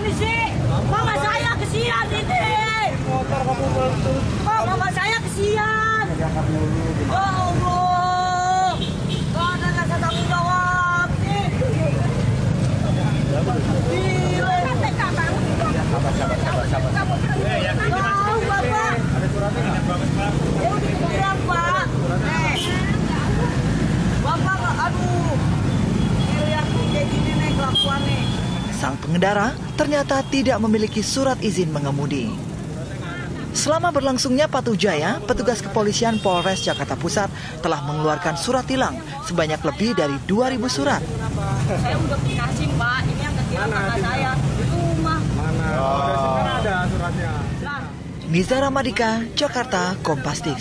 ini sih? Mama saya kesian ini. Kok mama saya kesian? Ya Allah. Sang pengendara ternyata tidak memiliki surat izin mengemudi. Selama berlangsungnya Patuh Jaya, petugas kepolisian Polres Jakarta Pusat telah mengeluarkan surat tilang sebanyak lebih dari 2.000 surat. Saya udah kasih, Pak. Ini yang ketilang kakak saya. Di rumah. Mana? Oh. ada suratnya. Lah, Nizar Ramadika, Jakarta, Kompas TV.